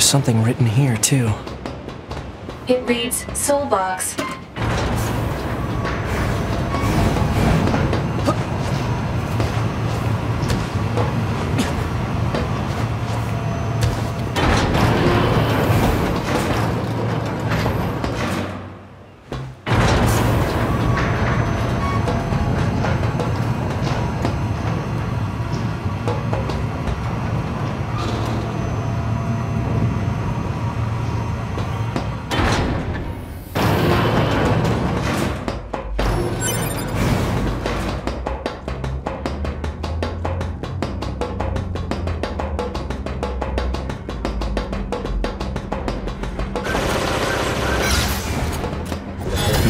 something written here, too. It reads Soulbox. No,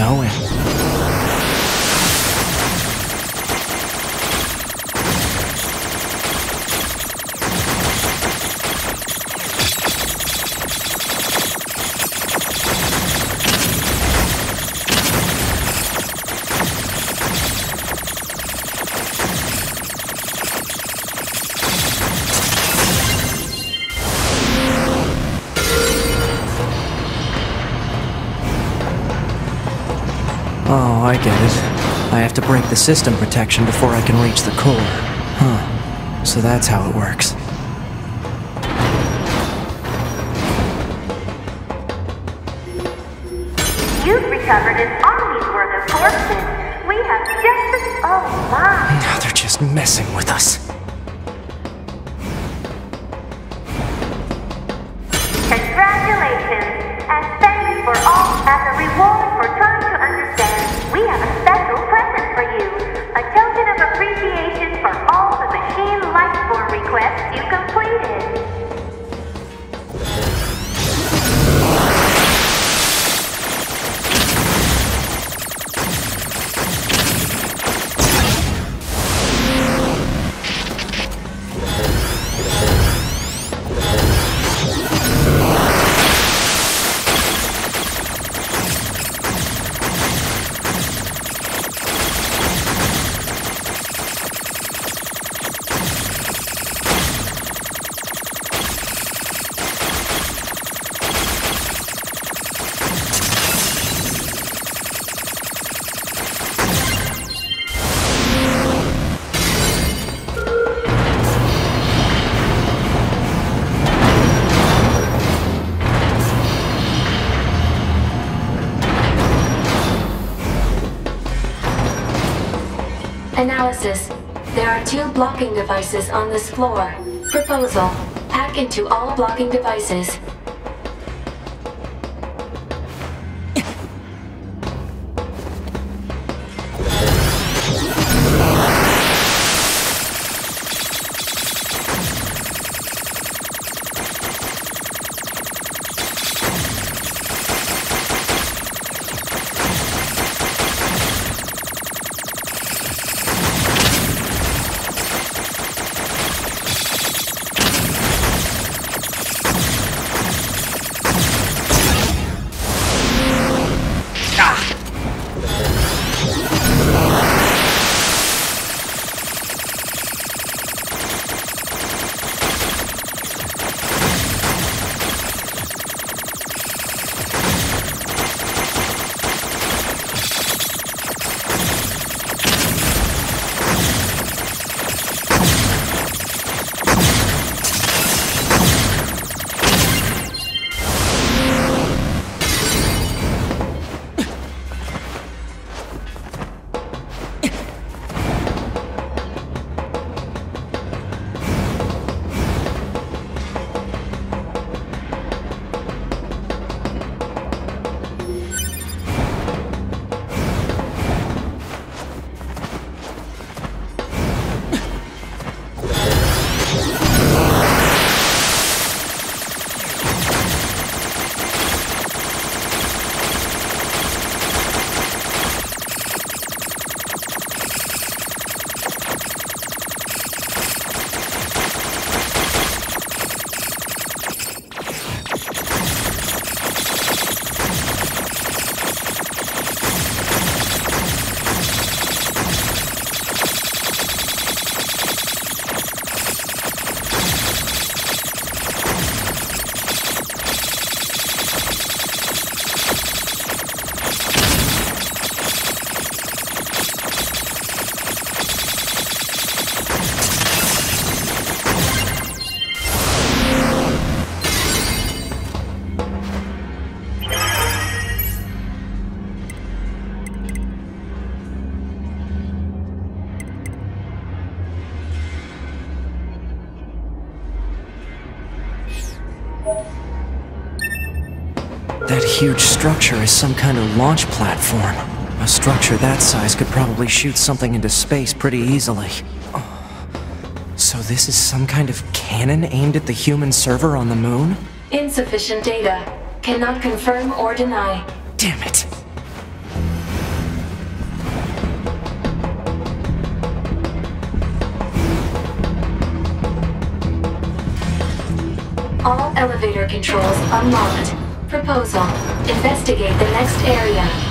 and system protection before I can reach the core. Huh. So that's how it works. You've recovered an army's worth of corpses. We have just. Oh my. Now they're just messing with us. Congratulations. As thanks for all, as a reward for trying to understand, we have a life form requests Blocking devices on this floor. Proposal. Hack into all blocking devices. Huge structure is some kind of launch platform. A structure that size could probably shoot something into space pretty easily. So this is some kind of cannon aimed at the human server on the moon? Insufficient data. Cannot confirm or deny. Damn it. All elevator controls unlocked. Proposal. Investigate the next area.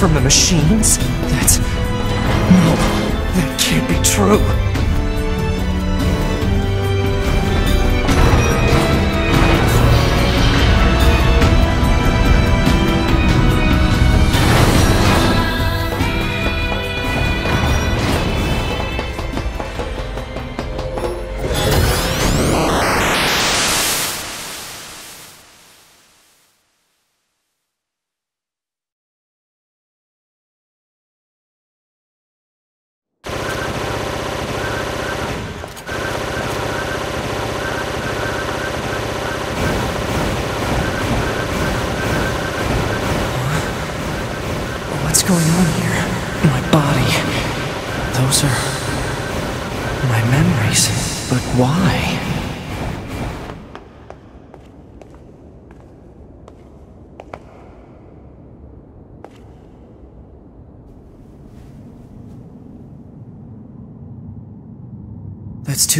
From the machines? That's... No, that can't be true.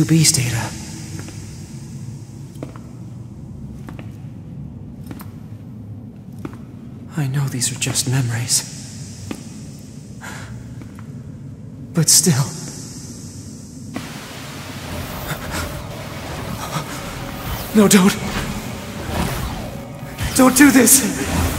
That's 2B's data. I know these are just memories. But still. No, don't. Don't do this!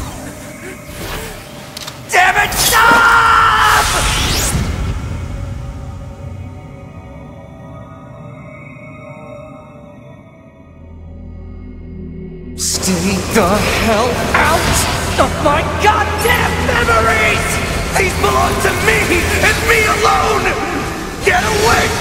And me alone! Get away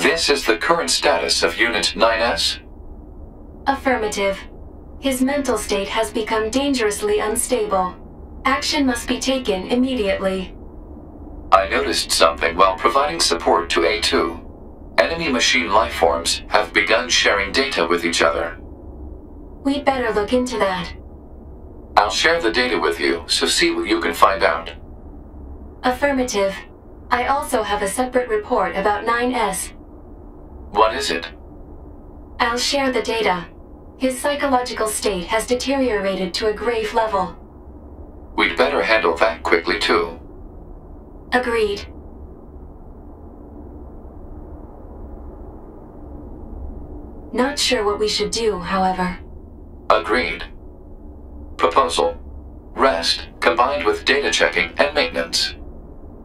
This is the current status of Unit 9S. Affirmative. His mental state has become dangerously unstable. Action must be taken immediately. I noticed something while providing support to A2. Enemy machine lifeforms have begun sharing data with each other. We'd better look into that. I'll share the data with you, so see what you can find out. Affirmative. I also have a separate report about 9S. What is it? I'll share the data. His psychological state has deteriorated to a grave level. We'd better handle that quickly, too. Agreed. Not sure what we should do, however. Agreed. Proposal. Rest, combined with data checking and maintenance.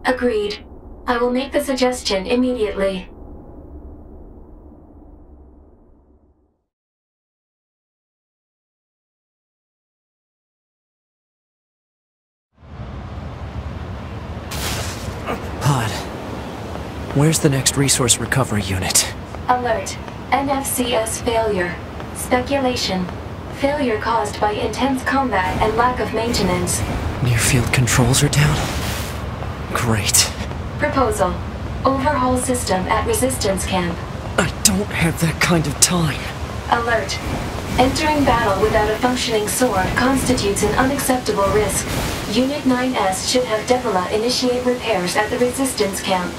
Agreed. I will make the suggestion immediately. Where's the next resource recovery unit? Alert. NFCS failure. Speculation. Failure caused by intense combat and lack of maintenance. Near field controls are down? Great. Proposal. Overhaul system at resistance camp. I don't have that kind of time. Alert. Entering battle without a functioning sword constitutes an unacceptable risk. Unit 9S should have Devola initiate repairs at the resistance camp.